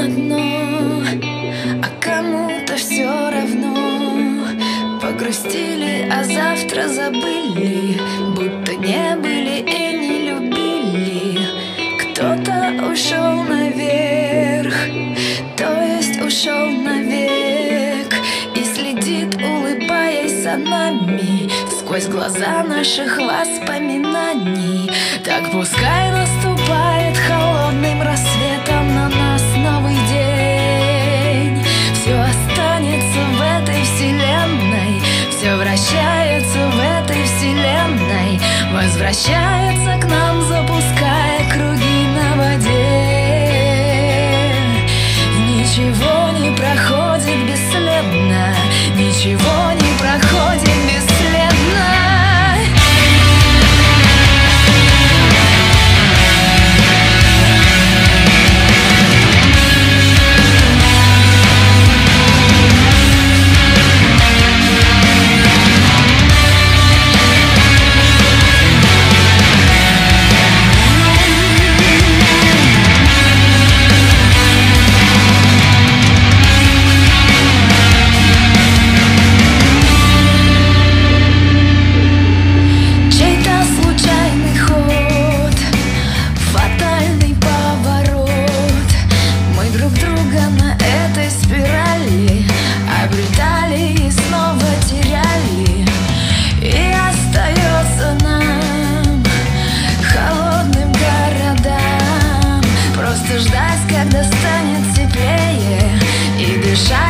на дно А кому-то все равно. Погрустили, а завтра забыли Будто не были и не любили. Кто-то ушел наверх То есть ушел навек И следит, улыбаясь за нами Сквозь глаза наших воспоминаний. Так пускай наступает холодным рассветом на нас новый прощаю. Друг друга на этой спирали Обретали и снова теряли. И остается нам, холодным городам Просто ждать, когда станет теплее И дышать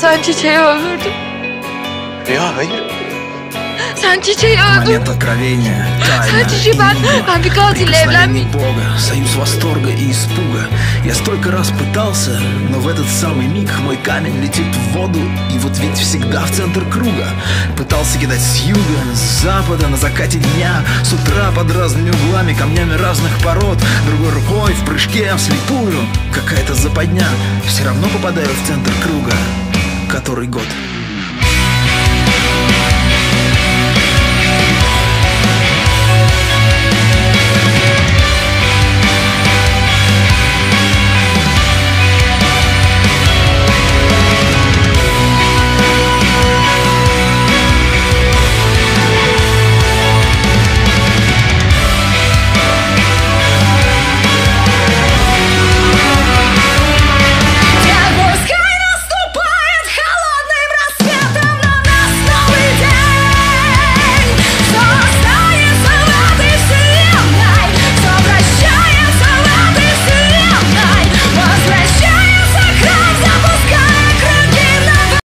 sen çiçeği öldürdün. Ya hayır. Момент откровения, тайна. Прикосновение evlenmeyeyim. Бога, союз восторга и испуга. Я столько раз пытался, но в этот самый миг Мой камень летит в воду. И вот ведь всегда в центр круга. Пытался кидать с юга, с запада, на закате дня. С утра под разными углами, камнями разных пород. Другой рукой в прыжке вслепую Какая-то западня Все равно попадаю в центр круга. Который год?